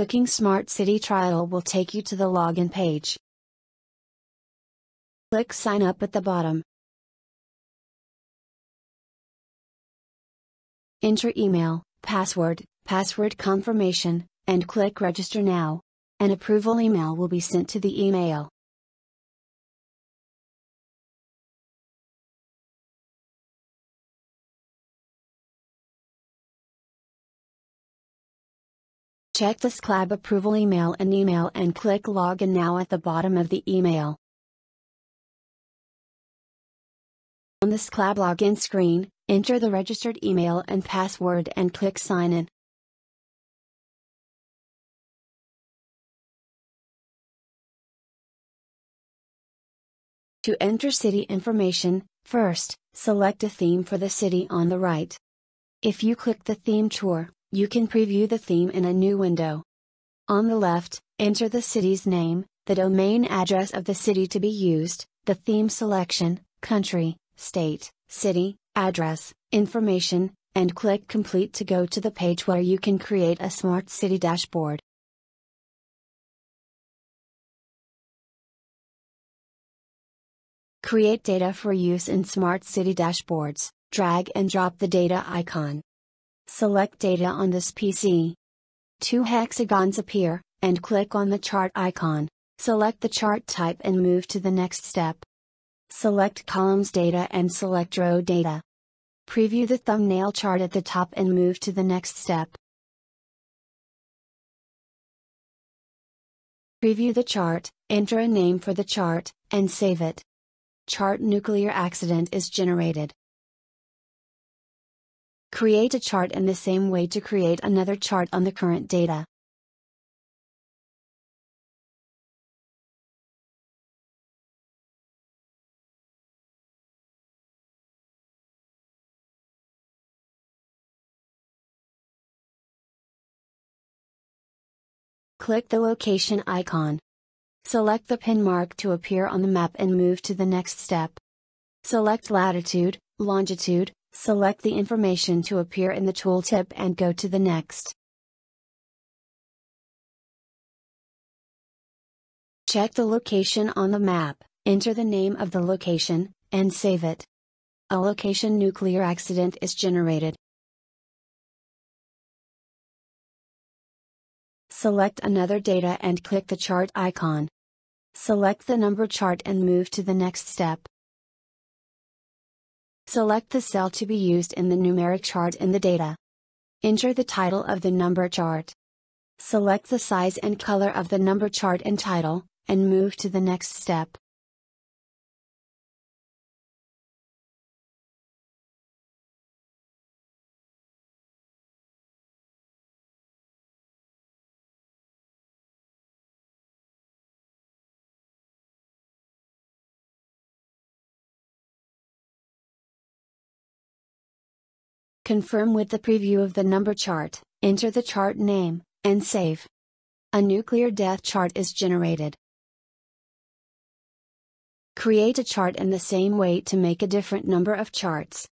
Clicking Smart City Trial will take you to the login page. Click Sign Up at the bottom. Enter email, password, password confirmation, and click Register Now. An approval email will be sent to the email. Check the SCLAB approval email and email and click Login Now at the bottom of the email. On the SCLAB login screen, enter the registered email and password and click Sign In. To enter city information, first, select a theme for the city on the right. If you click the theme tour, you can preview the theme in a new window. On the left, enter the city's name, the domain address of the city to be used, the theme selection, country, state, city, address, information, and click Complete to go to the page where you can create a Smart City dashboard. Create data for use in Smart City dashboards, drag and drop the data icon. Select data on this PC. Two hexagons appear, and click on the chart icon. Select the chart type and move to the next step. Select columns data and select row data. Preview the thumbnail chart at the top and move to the next step. Preview the chart, enter a name for the chart, and save it. Chart nuclear accident is generated. Create a chart in the same way to create another chart on the current data. Click the location icon. Select the pin mark to appear on the map and move to the next step. Select latitude, longitude, Select the information to appear in the tooltip and go to the next. Check the location on the map, enter the name of the location, and save it. A location nuclear accident is generated. Select another data and click the chart icon. Select the number chart and move to the next step. Select the cell to be used in the numeric chart in the data. Enter the title of the number chart. Select the size and color of the number chart and title, and move to the next step. Confirm with the preview of the number chart, enter the chart name, and save. A nuclear death chart is generated. Create a chart in the same way to make a different number of charts.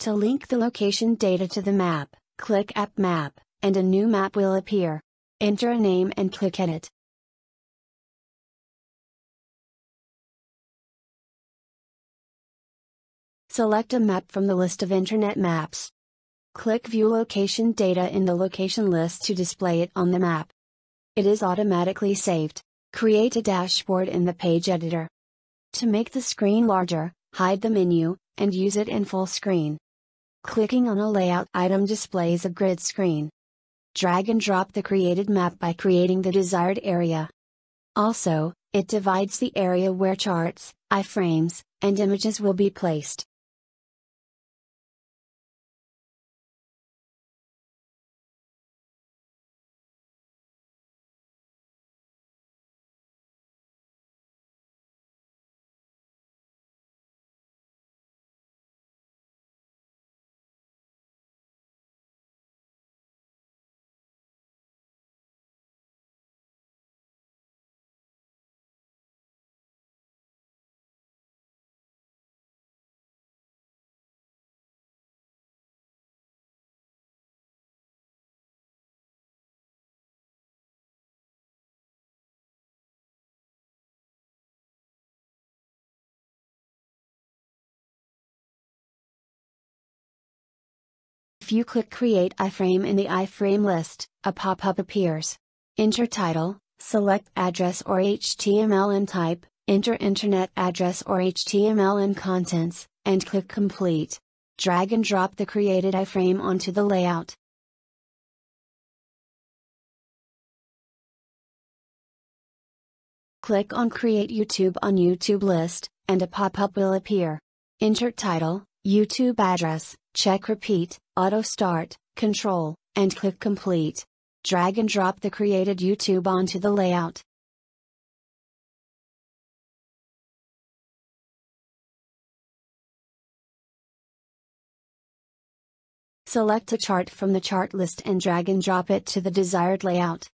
To link the location data to the map, click Add Map, and a new map will appear. Enter a name and click Edit. Select a map from the list of Internet maps. Click View Location Data in the location list to display it on the map. It is automatically saved. Create a dashboard in the page editor. To make the screen larger, hide the menu, and use it in full screen. Clicking on a layout item displays a grid screen. Drag and drop the created map by creating the desired area. Also, it divides the area where charts, iframes, and images will be placed. If you click Create iframe in the iframe list, a pop-up appears. Enter title, select address or HTML and type, enter internet address or HTML and contents, and click Complete. Drag and drop the created iframe onto the layout. Click on Create YouTube on YouTube list, and a pop-up will appear. Enter title, YouTube address, check repeat, auto start, control, and click complete. Drag and drop the created YouTube onto the layout. Select a chart from the chart list and drag and drop it to the desired layout.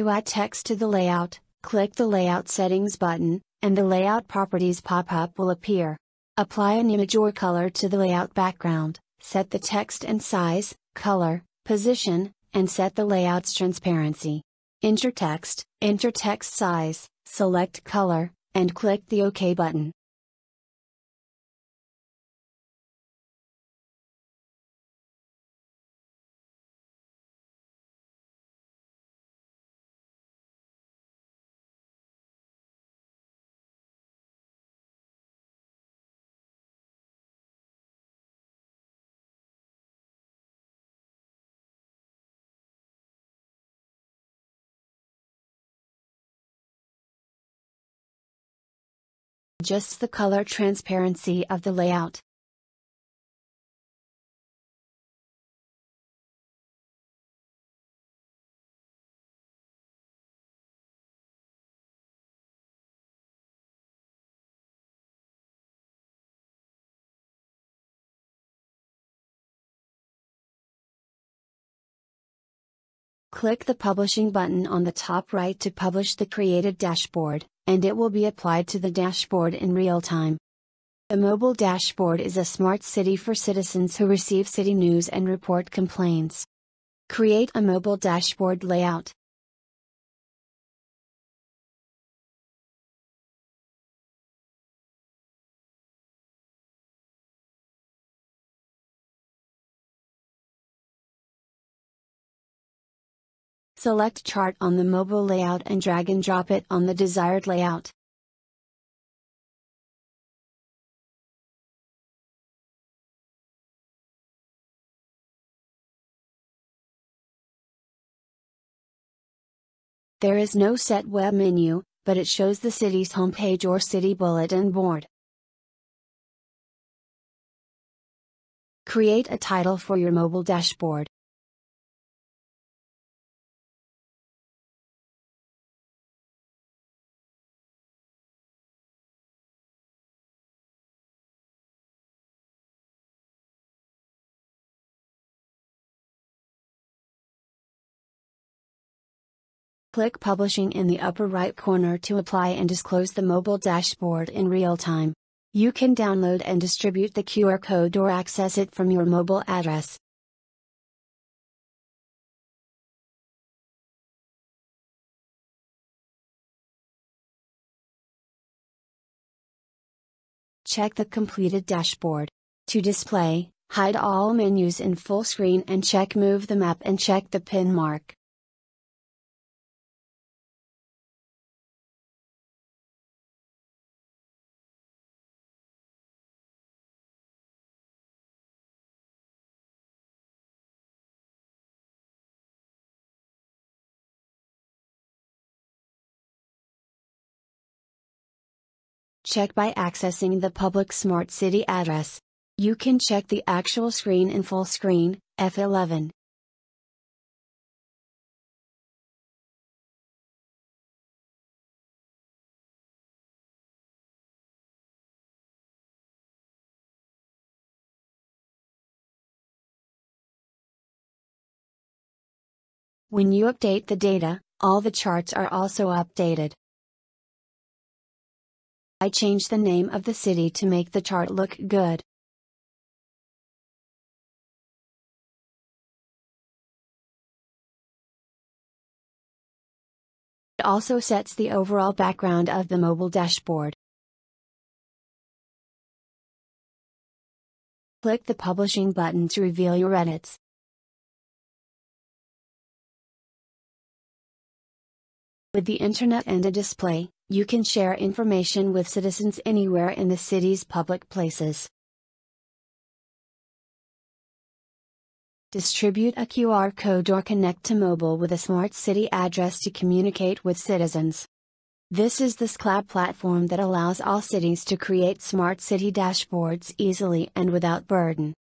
To add text to the layout, click the Layout Settings button, and the Layout Properties pop-up will appear. Apply an image or color to the layout background, set the text and size, color, position, and set the layout's transparency. Enter text, enter text size, select color, and click the OK button. Adjusts the color transparency of the layout. Click the Publishing button on the top right to publish the created dashboard, and it will be applied to the dashboard in real time. The mobile dashboard is a smart city for citizens who receive city news and report complaints. Create a mobile dashboard layout. Select chart on the mobile layout and drag and drop it on the desired layout. There is no set web menu, but it shows the city's homepage or city bulletin board. Create a title for your mobile dashboard. Click Publishing in the upper right corner to apply and disclose the mobile dashboard in real time. You can download and distribute the QR code or access it from your mobile address. Check the completed dashboard. To display, hide all menus in full screen and check Move the map and check the pin mark. Check by accessing the public Smart City address. You can check the actual screen in full screen, F11. When you update the data, all the charts are also updated. I change the name of the city to make the chart look good. It also sets the overall background of the mobile dashboard. Click the Publishing button to reveal your edits. With the internet and a display, you can share information with citizens anywhere in the city's public places. Distribute a QR code or connect to mobile with a smart city address to communicate with citizens. This is the SCLAB platform that allows all cities to create smart city dashboards easily and without burden.